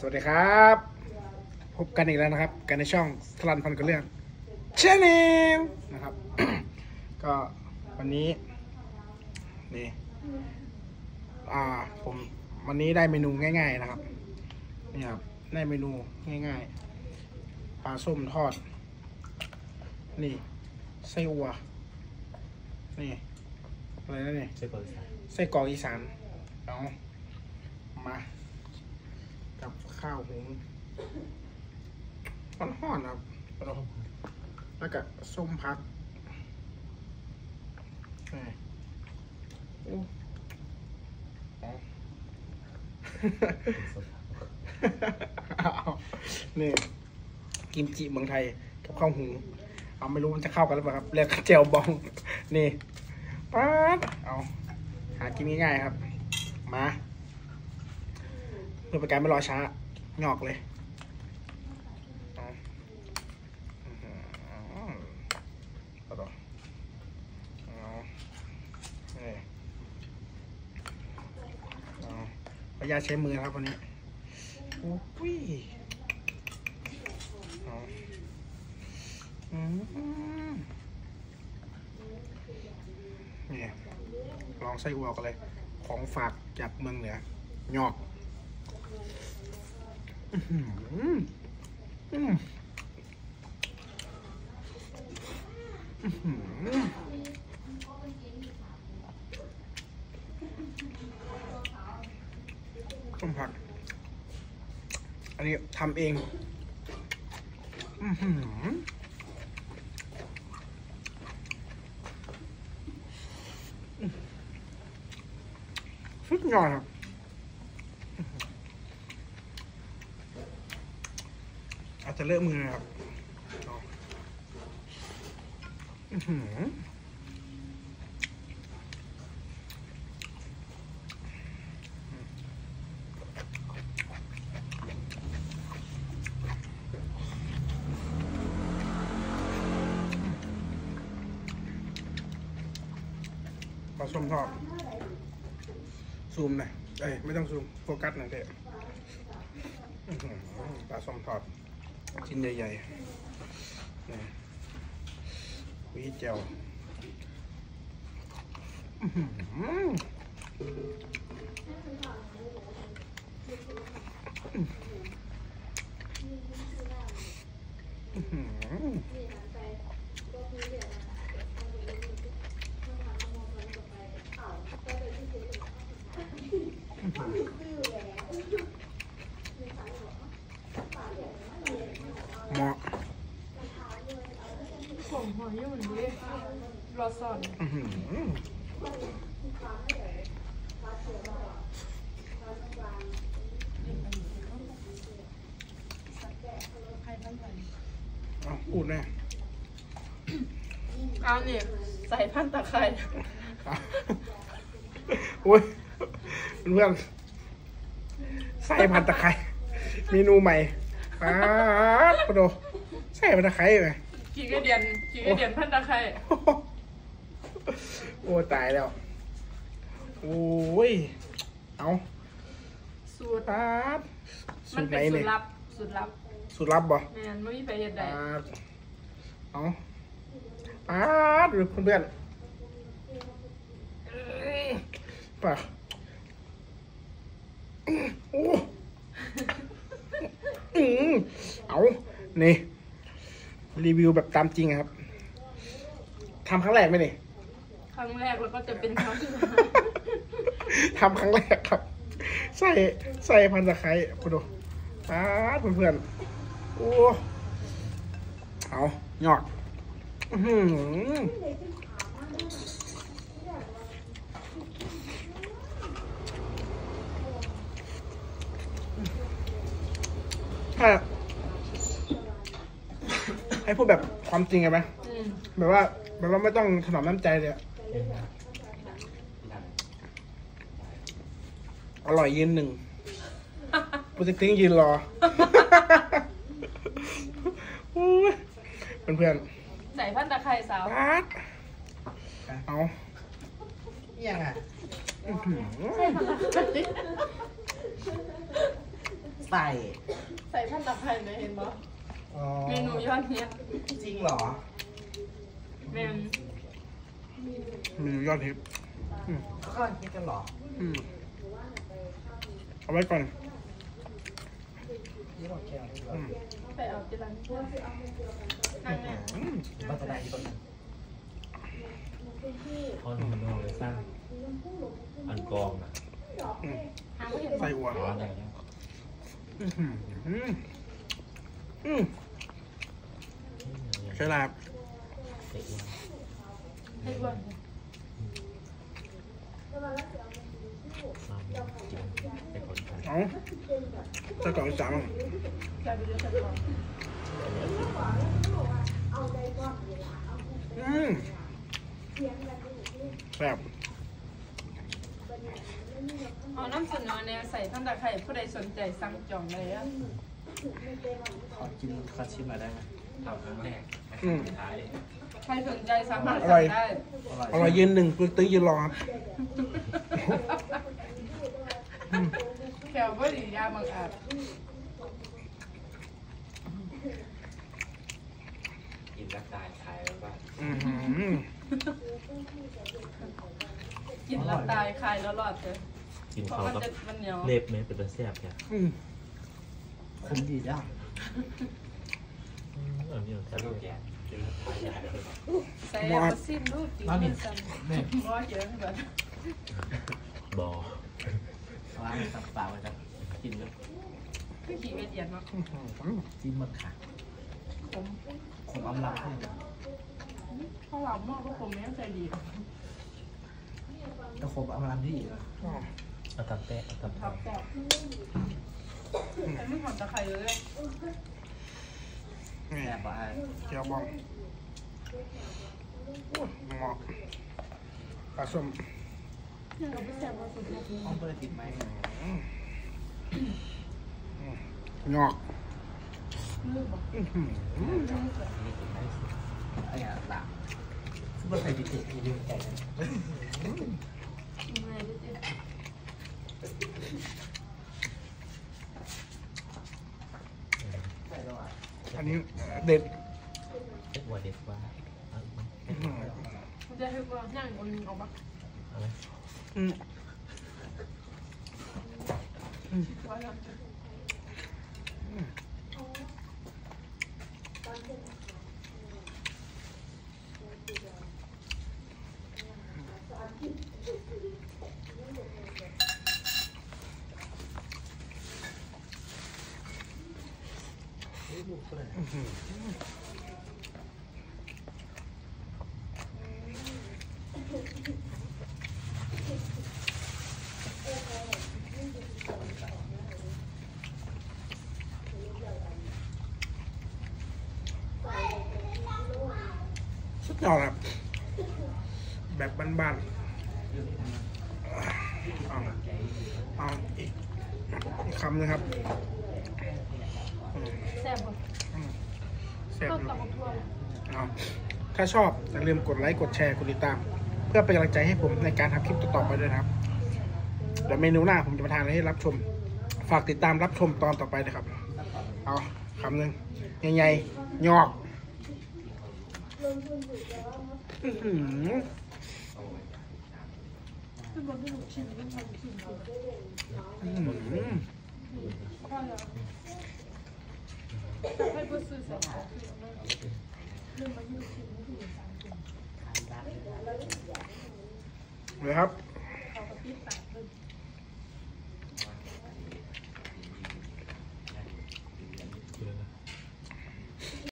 สวัสดีครับ พบกันอีกแล้วนะครับ กันในช่องสลันพันกับเรื่องชแนลนะครับ ก็วันนี้ นี่ อ่า ผมวันนี้ได้เมนูง่าย ๆนะครับ นี่ครับ ได้เมนูง่ายๆ ปลาส้มทอด นี่ ไส้อัว นี่ อะไรนะนี่ใช่ก่อนสายไส้กรอกอีสานเอามากับ ข้าวหุงห่อนๆครับแล้วก็ส้มพักนี่โอ้อ๋อเอานี่กิมจิเมืองไทยกับข้าวหุงเอาไม่รู้มันจะเข้ากันหรือเปล่าครับเรียกเจลบอง นี่ป๊าดเอาหากินง่ายๆครับ มาเพื่อเป็นการไม่รอช้า หยอกเลยอาอื้อหือเอาต่อเอานี่เอาขออนุญาใช้มือครับวันนี้โอ้ยเอาอืมนี่ลองไส้อัวกันเลย ของฝากจากเมืองเหนือหยอก ต้มผัก อันนี้ทำเองอือหือสุดยอดครับ อา จะเลอะมือครับปลาส้มทอดซูมหน่อยเอ้ยไม่ต้องซูม โฟกัสหน่อยเถอะปลาส้มทอด ชิ้นใหญ่ๆนี่วิเจลอื้อหืออื้อหือเหมาะ ผมหอยอยู่นี่รอ สอนอื้อหือเอาพูดแน่เอาเนี่ยใส่พันตะไคร้เอาโอ้ยเพื่อนๆใส่พันตะไคร้เมนูใหม่ป๊าดปะโดใส่พันตะไคร้ไหมขี้กระเดียนขี้กระเดียนพันตะไคร้ โอ้ตายแล้ว โอ้ย เอาสูตรป๊าดสูมันตรไหเป็นนสูเนี่ตยรลับสูตรลับสูตรลับบ่ แมนไม่มีไปเฮ็ดได้ป๊าดเอาป๊าดดูเพื่อนๆป่ะโอ้อืมเอานี่ รีวิวแบบตามจริงอะครับ ทำครั้งแรกไหมนี่ ครั้งแรกแล้วก็จะเป็นครั้งที่สองทำครั้งแรกครับ ใส่ใส่พันตะไคร้คุณดูอ้าเพื่อนๆโอ้เอาหยอดอื้อหือถ้าให้พูดแบบความจริงกันไหมอืมแบบว่าแบบว่าไม่ต้องถนอมน้ำใจเลยอะ อร่อยยืนหนึ่งปุติติ้งยืนรอโอ้ยเพื่อนใส่พันตะไคร้สาวๆปัดเอายังอะอื้อหือใส่พันตะไคร้ใส่ใส่พันตะไคร้ไหมเห็นบ่อ๋อเมนูยอดฮิตจริงเหรอเมน เมนูยอดฮิตเขากำลังคิดกันเหรออืมเอาไว้ก่อนนี่เราแก้วนี่เหรออืมไปเอาจิรันนั่งเนี่ยอืมมันจะได้ที่ต้นทอนมันนอกเลยสร้างอันกองอะอืมหาไม่เห็นใส่หัวร้อนอะไรเงี้ยอืมอืมอืมใช่ลาบ เด็กว่า ให้อ้วน ความจริงเป็นคนไทย เอา ใส่กล่องอีกสามอะจะไปเรียนสัตว์ก่อนอืมแซ่บเอาน้ำเสนอแนวใส่พันตะไคร้ผู้ใดสนใจสั่งจองเลยอะขอกินขอชิมหน่อยได้ไหมทำครั้งแรกอืมท้ายใครสนใจสามารถสั่งได้อร่อยอร่อยยืนหนึ่งปืนตื้อยืนรอครับ แถวบ่ดียาบางอาจกินรักตายขายแล้วบ้างอืมกินแล้วตายคายแล้วรอดเลยกินเพราะเขามันกับจะมันเหนียวเล็บไหมเป็นตัวแซ่บเนี่ยอืมคุ้มดีจ้ะเออมีแต่ลูกแก่กินแล้วท้ายใหญ่เลยใส่เอาซิมดูกินมันซ้แม่ำบ่เยอะแบบบอ ร้านสับปล่าจ้ะกินเลยคือขี้เกียจเนาะจิ้มมดค่ะผมผมอำลาให้ข้าวหลามม้อก็ผมไม่ใจดีแต่ผมอำลาที่อ๋อเอาตำแป้งเอาตำทับแซ่บแต่ไม่หอมตะไคร้เลยนี่แอบบเจียวบองหมาะปลาส้ม ยังก็ไม่แซ่บว่าสุดเลย ห้องเปิดติดไหม งอก ลืมบอก อื้อหือ ไอ้อะหลักซุปเปอร์ไทยดิเจมีดึงไก่นะ ไม่ได้จิ ไก่แล้วอ่ะ อันนี้เด็ด เด็ดว่าเด็ดว่าเอาอีกไหม อื้อหือ มันจะให้ว่าย่างคนออกมา เอาไหม อืม ว่าแล้ว สุดยอดครับ แบบบ้านๆเอาเอาอีกอีก คำนะครับอืมแซ่บบ่อืมแซ่บก็อยู่ตำทั่วเอาถ้าชอบอย่าลืมกดไลค์กดแชร์กดติดตาม เพื่อเป็นกำลังใจให้ผมในการทำคลิปต่อๆไปด้วยนะครับเดี๋ยวเมนูหน้าผมจะมาทานอะไรให้รับชม ฝากติดตามรับชมตอนต่อไปนะครับ เอาคำหนึ่งใหญ่ๆงอกอื้อหือคือมั นะครับ